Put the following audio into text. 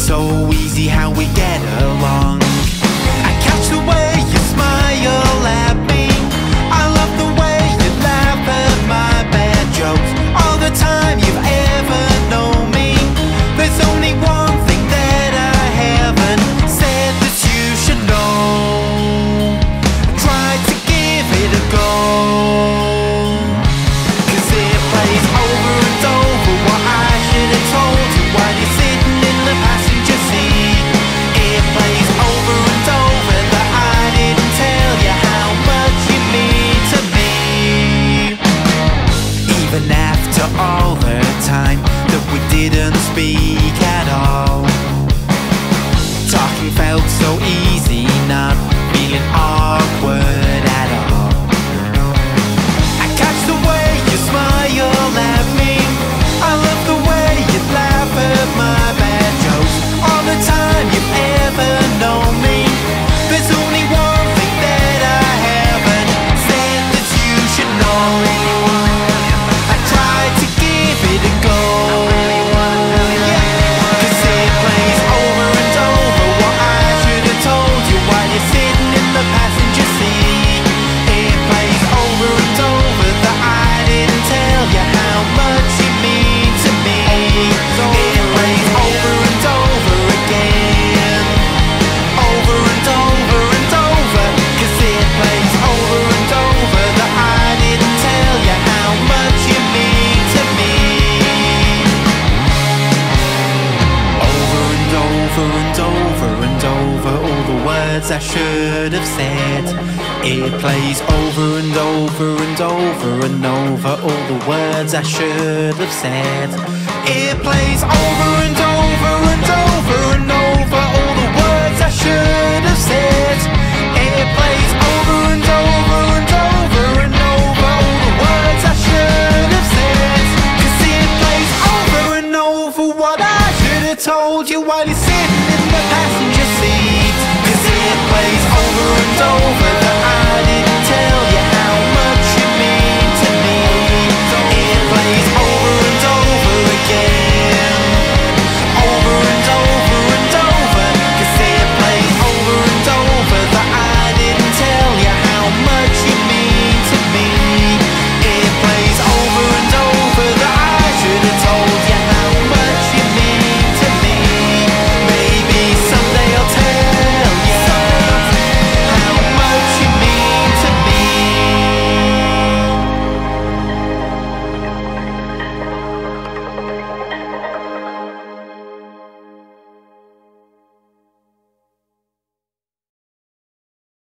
so easy how we get along. all the time that we didn't speak at all. words I should have said. It plays over and over and over and over all the words I should have said. It plays over and over and over and over all the words I should have said. It plays over and over and over and over all the words I should have said. Cause it plays over and over what I should have told you while you're sitting in the passenger.